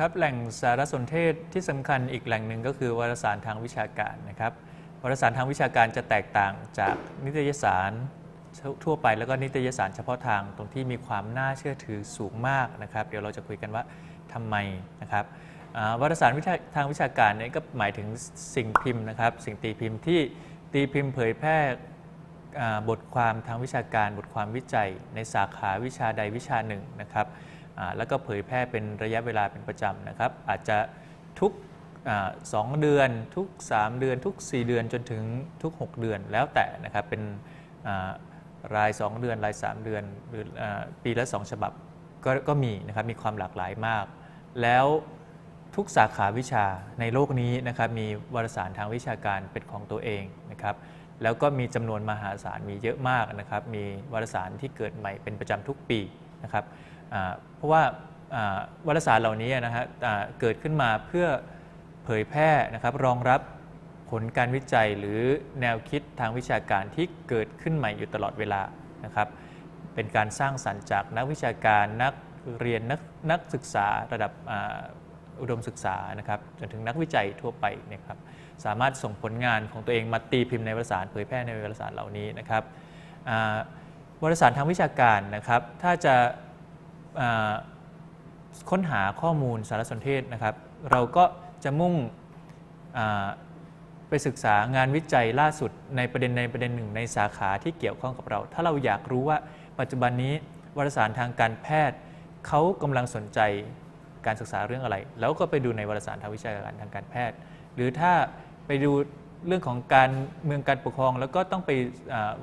ครับแหล่งสารสนเทศที่สำคัญอีกแหล่งหนึ่งก็คือวารสารทางวิชาการนะครับวารสารทางวิชาการจะแตกต่างจากนิตยสารทั่วไปแล้วก็นิตยสารเฉพาะทางตรงที่มีความน่าเชื่อถือสูงมากนะครับ เดี๋ยวเราจะคุยกันว่าทำไมนะครับวารสาราทางวิชาการเนี่ยก็หมายถึงสิ่งพิมพ์นะครับ สิ่งตีพิมพ์ที่ตีพิมพ์เผยแพร่บทความทางวิชาการ บทความวิจัย ในสาขาวิชาใดวิชาหนึ่งนะครับ แล้วก็เผยแพร่เป็นระยะเวลาเป็นประจำนะครับ อาจจะทุกอสองเดือนทุก 3 เดือน ทุก 4 เดือนจนถึงทุก 6 เดือนแล้วแต่นะครับเป็นอ่าราย 2 เดือนราย 3 เดือนหรืออปีละ 2 ฉบับก็ก็มีนะครับมีความหลากหลายมาก แล้วทุกสาขาวิชาในโลกนี้นะครับมีวารสารทางวิชาการเป็นของตัวเองนะครับแล้วก็มีจำนวนมหาศาลมีเยอะมากนะครับมีวารสารที่เกิดใหม่เป็นประจำทุกปีนะครับ เพราะว่าวารสารเหล่านี้นะฮะเกิดขึ้นมาเพื่อเผยแพร่นะครับรองรับผลการวิจัยหรือแนวคิดทางวิชาการที่เกิดขึ้นใหม่อยู่ตลอดเวลานะครับ เป็นการสร้างสรรค์จากนักวิชาการนักเรียนนักนักศึกษาระดับอุดมศึกษานะครับจนถึงนักวิจัยทั่วไปเนะครับสามารถส่งผลงานของตัวเองมาตีพิมพ์ในวารสารเผยแพร่ในวารสารเหล่านี้นะครับวารสารทางวิชาการนะครับ ถ้าจะ ค้นหาข้อมูลสารสนเทศนะครับ เราก็จะมุ่งไปศึกษางานวิจัยล่าสุดในประเด็นในประเด็นหนึ่งในสาขาที่เกี่ยวข้องกับเรา ถ้าเราอยากรู้ว่าปัจจุบันนี้วารสารทางการแพทย์เขากำลังสนใจการศึกษาเรื่องอะไร แล้วก็ไปดูในวารสารทางวิชาการทางการแพทย์ หรือถ้าไปดู เรื่องของการเมืองการปกครองแล้วก็ต้องไป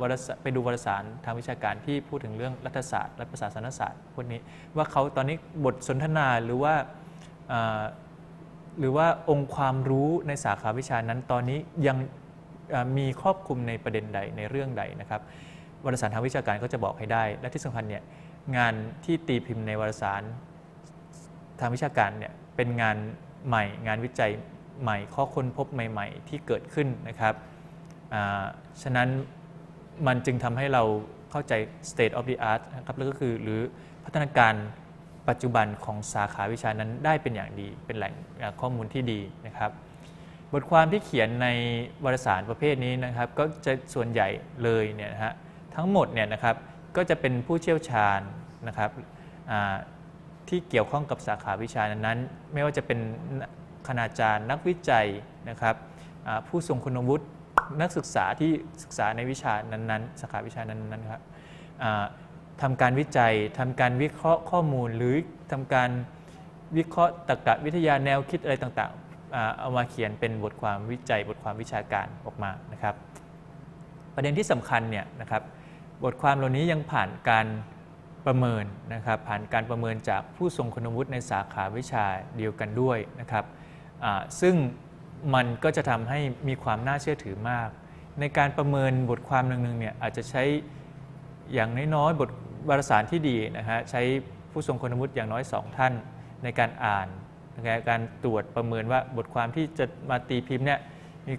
วารสไปดูวารสารทางวิชาการที่พูดถึงเรื่องรัฐศาสตร์ รัฐประศาสนศาสตร์พวกนี้ ว่าเขาตอนนี้บทสนทนาหรือว่าหรือว่าองค์ความรู้ในสาขาวิชานั้นตอนนี้ยังมีครอบคลุมในประเด็นใดในเรื่องใดนะครับวารสารทางวิชาการก็จะบอกให้ได้ และที่สำคัญเนี่ยงานที่ตีพิมพ์ในวารสารทางวิชาการเนี่ยเป็นงานใหม่งานวิจัย ใหม่ข้อค้นพบใหม่ ๆ ที่เกิดขึ้นนะครับฉะนั้นมันจึงทำให้เราเข้าใจ state of the art นะครับแล้วก็คือหรือพัฒนาการปัจจุบันของสาขาวิชานั้นได้เป็นอย่างดีเป็นแหล่งข้อมูลที่ดีนะครับ บทความที่เขียนในวารสารประเภทนี้นะครับ ก็จะส่วนใหญ่เลยเนี่ยนะฮะทั้งหมดเนี่ยนะครับก็จะเป็นผู้เชี่ยวชาญนะครับที่เกี่ยวข้องกับสาขาวิชานั้นๆ ไม่ว่าจะเป็น คณาจารย์ นักวิจัยนะครับผู้ทรงคุณวุฒินักศึกษาที่ศึกษาในวิชานั้นๆสาขาวิชานั้นๆครับทำการวิจัยทำการวิเคราะห์ข้อมูล หรือทำการวิเคราะห์ตรรกะวิทยาแนวคิดอะไรต่างๆอ่าเอามาเขียนเป็นบทความวิจัย บทความวิชาการออกมานะครับ ประเด็นที่สำคัญเนี่ยนะครับบทความเหล่านี้ยังผ่านการประเมินนะครับ ผ่านการประเมินจากผู้ทรงคุณวุฒิในสาขาวิชาเดียวกันด้วยนะครับ ซึ่งมันก็จะทำให้มีความน่าเชื่อถือมาก ในการประเมินบทความหนึ่งๆเนี่ยอาจจะใช้อย่างน้อยๆบทวารสารที่ดีนะฮะใช้ผู้ทรงคุณวุฒิอย่างน้อยสองท่านในการอ่านในการตรวจประเมินว่าบทความที่จะมาตีพิมพ์เนี่ยมี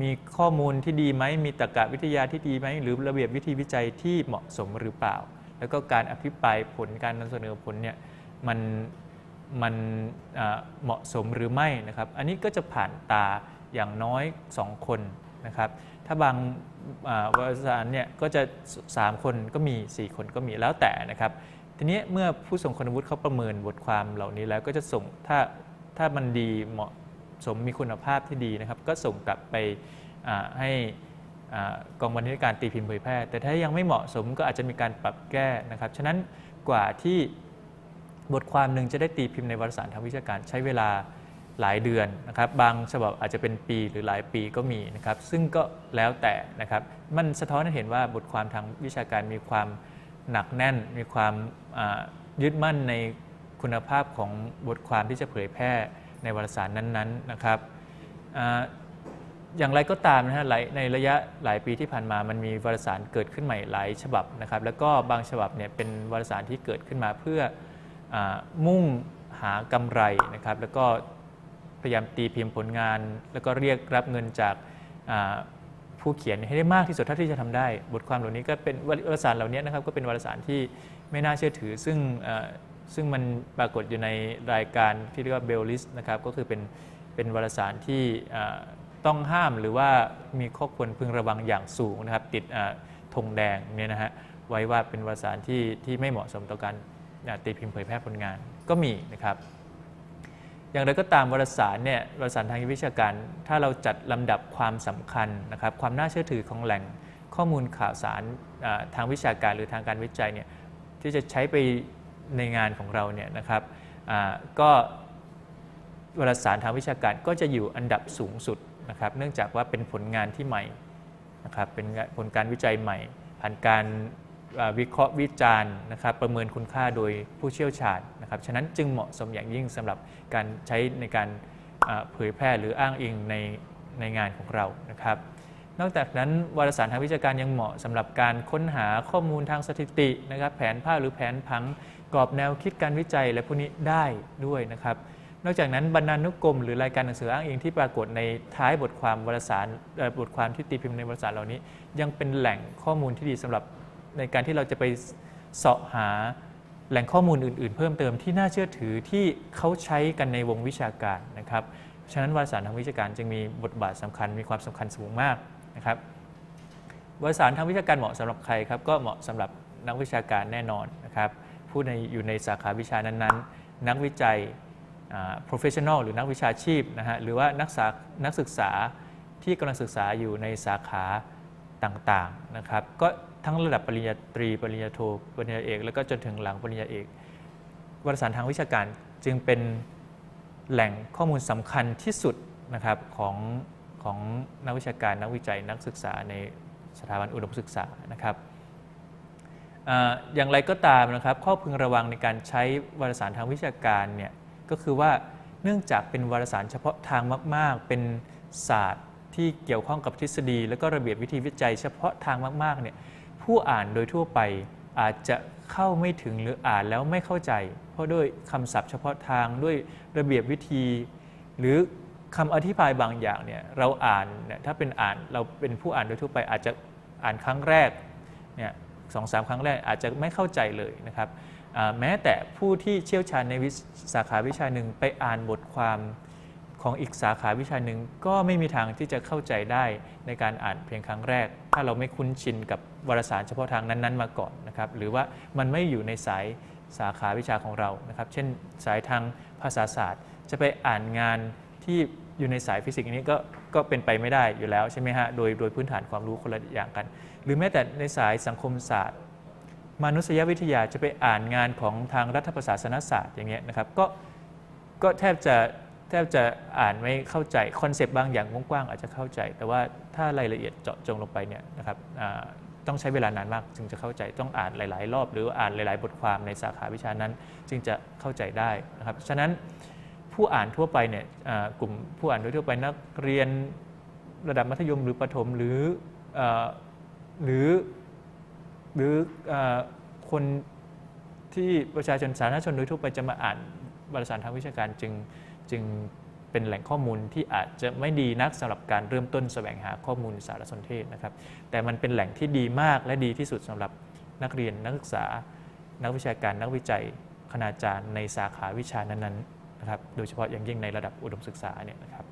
มีข้อมูลที่ดีไหมมีตรรกะวิทยาที่ดีไหมหรือระเบียบวิธีวิจัยที่เหมาะสมหรือเปล่า แล้วก็การอภิปรายผลการนำเสนอผลเนี่ยมัน มันเหมาะสมหรือไม่นะครับ อันนี้ก็จะผ่านตาอย่างน้อย 2 คนนะครับ ถ้าบางวารสารเนี่ยก็จะ 3 คนก็มี 4 คนก็มีแล้วแต่นะครับ ทีนี้เมื่อผู้ทรงคุณวุฒิเขาประเมินบทความเหล่านี้แล้วก็จะส่งถ้าถ้ามันดีเหมาะสมมีคุณภาพที่ดีนะครับ ก็ส่งกลับไปให้กองบรรณาธิการตีพิมพ์เผยแพร่แต่ถ้ายังไม่เหมาะสมก็อาจจะมีการปรับแก้นะครับ ฉะนั้นกว่าที่ บทความหนึ่งจะได้ตีพิมพ์ในวารสารทางวิชาการใช้เวลาหลายเดือนนะครับ บางฉบับอาจจะเป็นปีหรือหลายปีก็มีนะครับ ซึ่งก็แล้วแต่นะครับ มันสะท้อนให้เห็นว่าบทความทางวิชาการมีความหนักแน่น มีความยึดมั่นในคุณภาพของบทความที่จะเผยแพร่ในวารสารนั้นๆนะครับออย่างไรก็ตามนะฮะในระยะหลายปีที่ผ่านมามันมีวารสารเกิดขึ้นใหม่หลายฉบับนะครับ แล้วก็บางฉบับเนี่ยเป็นวารสารที่เกิดขึ้นมาเพื่อ มุ่งหากำไรนะครับแล้วก็พยายามตีพิมพ์ผลงาน แล้วก็เรียกรับเงินจากผู้เขียนให้ได้มากที่สุดเท่าที่จะทำได้ บทความเหล่านี้ก็เป็นวารสารเหล่านี้นะครับก็เป็นวารสารที่ไม่น่าเชื่อถือ ซึ่งซึ่งมันปรากฏอยู่ในรายการที่เรียกว่าเบลลิสนะครับก็คือเป็นเป็นวารสารที่ต้องห้ามหรือว่ามีข้อควรพึงระวังอย่างสูงนะครับ ติดธงแดงเนี่ยนะฮะไว้ว่าเป็นวารสารที่ที่ไม่เหมาะสมต่อการ ตีพิมพ์เผยแพร่ผลงานก็มีนะครับอย่างไรก็ตามวารสารเนี่ยวารสารทางวิชาการ ถ้าเราจัดลำดับความสำคัญนะครับความน่าเชื่อถือของแหล่งข้อมูลข่าวสารทางวิชาการหรือทางการวิจัยเนี่ยที่จะใช้ไปในงานของเราเนี่ยนะครับก็วารสารทางวิชาการก็จะอยู่อันดับสูงสุดนะครับ เนื่องจากว่าเป็นผลงานที่ใหม่นะครับเป็นผลการวิจัยใหม่ ผ่านการ วิเคราะห์วิจารณ์นะครับประเมินคุณค่าโดยผู้เชี่ยวชาญนะครับฉะนั้นจึงเหมาะสมอย่างยิ่งสำหรับการใช้ในการเผยแพร่หรืออ้างอิงในในงานของเรานะครับ นอกจากนั้นวารสารทางวิชาการยังเหมาะสำหรับการค้นหาข้อมูลทางสถิตินะครับแผนภาพหรือแผนผังกรอบแนวคิดการวิจัย และพวกนี้ได้ด้วยนะครับนอกจากนั้นบรรณานุกรมหรือรายการหนังสืออ้างอิงที่ปรากฏในท้ายบทความวารสารบทความที่ตีพิมพ์ในวารสารเหล่านี้ ยังเป็นแหล่งข้อมูลที่ดีสำหรับ ในการที่เราจะไปเสาะหาแหล่งข้อมูลอื่น ๆ เพิ่มเติมที่น่าเชื่อถือที่เขาใช้กันในวงวิชาการนะครับฉะนั้นวารสารทางวิชาการจึงมีบทบาทสำคัญมีความสำคัญสูงมากนะครับวารสารทางวิชาการเหมาะสำหรับใครครับก็เหมาะสำหรับนักวิชาการแน่นอนนะครับผู้ในอยู่ในสาขาวิชานั้นๆ นักวิจัย professional หรือนักวิชาชีพนะฮะหรือว่านักศึกษานักศึกษาที่กำลังศึกษาอยู่ในสาขา ต่างๆนะครับก็ทั้งระดับปริญญาตรี ปริญญาโทปริญญาเอก แล้วก็จนถึงหลังปริญญาเอกวารสารทางวิชาการจึงเป็นแหล่งข้อมูลสำคัญที่สุดนะครับของของนักวิชาการนักวิจัยนักศึกษาในสถาบันอุดมศึกษานะครับอย่างไรก็ตามนะครับ ข้อพึงระวังในการใช้วารสารทางวิชาการเนี่ยก็คือว่าเนื่องจากเป็นวารสารเฉพาะทางมาก ๆ เป็นศาสตร์ ที่เกี่ยวข้องกับทฤษฎี และก็ระเบียบวิธีวิจัย เฉพาะทางมากๆเนี่ยผู้อ่านโดยทั่วไปอาจจะเข้าไม่ถึงหรืออ่านแล้วไม่เข้าใจ เพราะด้วยคำศัพท์เฉพาะทางด้วยระเบียบวิธี หรือคำอธิบายบางอย่างเนี่ยเราอ่านเนี่ยถ้าเป็นอ่านเราเป็นผู้อ่านโดยทั่วไป อาจจะอ่านครั้งแรกเนี่ยสองสามครั้งแรกอาจจะไม่เข้าใจเลยนะครับแม้แต่ผู้ที่เชี่ยวชาญในสาขาวิชาหนึ่งไปอ่านบทความ ของอีกสาขาวิชาหนึ่งก็ไม่มีทางที่จะเข้าใจได้ในการอ่านเพียงครั้งแรก ถ้าเราไม่คุ้นชินกับวารสารเฉพาะทางนั้นๆ มาก่อนนะครับหรือว่ามันไม่อยู่ในสายสาขาวิชาของเรานะครับ เช่นสายทางภาษาศาสตร์ จะไปอ่านงานที่อยู่ในสายฟิสิกส์นี้ก็ก็เป็นไปไม่ได้อยู่แล้วใช่ไหมฮะโดยโดยพื้นฐานความรู้คนละอย่างกัน หรือแม้แต่ในสายสังคมศาสตร์ มนุษยวิทยาจะไปอ่านงานของทางรัฐประศาสนศาสตร์อย่างเงี้ยนะครับก็ก็แทบจะ ทบจะอ่านไม่เข้าใจคอนเซปต์บางอย่างกว้างๆอาจจะเข้าใจ แต่ว่าถ้ารายละเอียดเจาะจงลงไปเนี่ยนะครับต้องใช้เวลานานมากจึงจะเข้าใจต้องอ่านหลาย ๆ รอบ หรืออ่านหลาย ๆ บทความในสาขาวิชานั้น จึงจะเข้าใจได้นะครับฉะนั้นผู้อ่านทั่วไปเนี่ยกลุ่มผู้อ่านโดยทั่วไปนักเรียนระดับมัธยมหรือประถมหรือหรือหรือคนที่ประชาชนสาธารณชนโดยทั่วไปจะมาอ่านวารสารทางวิชาการจึง จึงเป็นแหล่งข้อมูลที่อาจจะไม่ดีนักสำหรับการเริ่มต้นแสวงหาข้อมูลสารสนเทศนะครับ แต่มันเป็นแหล่งที่ดีมากและดีที่สุดสำหรับนักเรียนนักศึกษา นักวิชาการนักวิจัยคณาจารย์ในสาขาวิชานั้นๆนะครับ โดยเฉพาะอย่างยิ่งในระดับอุดมศึกษาเนี่ยนะครับ